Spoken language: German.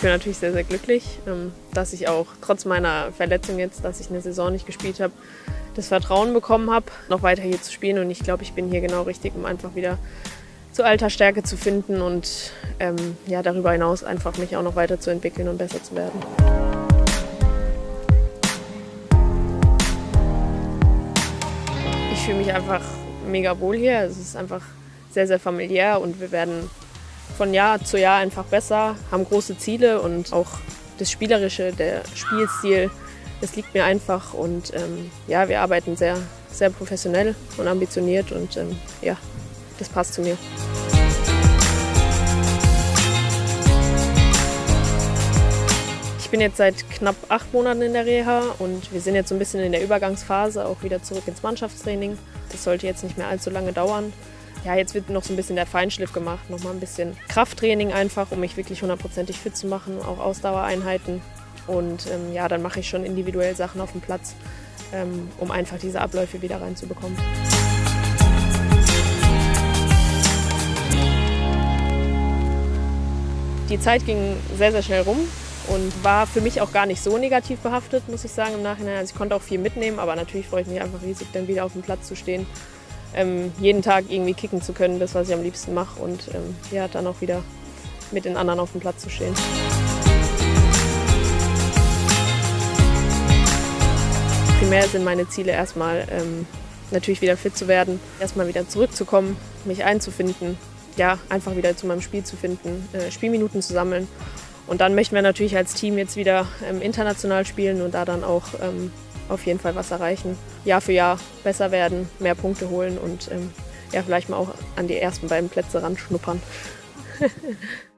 ich bin natürlich sehr, sehr glücklich, ähm, dass ich auch trotz meiner Verletzung jetzt, dass ich eine Saison nicht gespielt habe, das Vertrauen bekommen habe, noch weiter hier zu spielen. Und ich glaube, ich bin hier genau richtig, um einfach wieder zu alter Stärke zu finden und ähm, ja, darüber hinaus einfach mich auch noch weiterzuentwickeln und besser zu werden. Ich fühle mich einfach mega wohl hier. Es ist einfach sehr, sehr familiär und wir werden von Jahr zu Jahr einfach besser, haben große Ziele und auch das Spielerische, der Spielstil, das liegt mir einfach und ähm, ja, wir arbeiten sehr, sehr professionell und ambitioniert und ähm, ja, das passt zu mir. Ich bin jetzt seit knapp acht Monaten in der Reha und wir sind jetzt so ein bisschen in der Übergangsphase, auch wieder zurück ins Mannschaftstraining. Das sollte jetzt nicht mehr allzu lange dauern. Ja, jetzt wird noch so ein bisschen der Feinschliff gemacht, noch mal ein bisschen Krafttraining einfach, um mich wirklich hundertprozentig fit zu machen, auch Ausdauereinheiten. Und ähm, ja, dann mache ich schon individuell Sachen auf dem Platz, ähm, um einfach diese Abläufe wieder reinzubekommen. Die Zeit ging sehr, sehr schnell rum und war für mich auch gar nicht so negativ behaftet, muss ich sagen, im Nachhinein. Also ich konnte auch viel mitnehmen, aber natürlich freue ich mich einfach riesig, dann wieder auf dem Platz zu stehen, ähm, jeden Tag irgendwie kicken zu können, das, was ich am liebsten mache und ähm, ja, dann auch wieder mit den anderen auf dem Platz zu stehen. Primär sind meine Ziele erstmal ähm, natürlich wieder fit zu werden, erstmal wieder zurückzukommen, mich einzufinden, ja, einfach wieder zu meinem Spiel zu finden, äh, Spielminuten zu sammeln. Und dann möchten wir natürlich als Team jetzt wieder ähm, international spielen und da dann auch ähm, auf jeden Fall was erreichen. Jahr für Jahr besser werden, mehr Punkte holen und ähm, ja, vielleicht mal auch an die ersten beiden Plätze ranschnuppern.